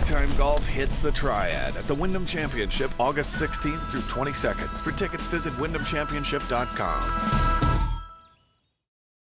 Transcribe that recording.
Big time golf hits the triad at the Wyndham Championship August 16th through 22nd. For tickets, visit wyndhamchampionship.com.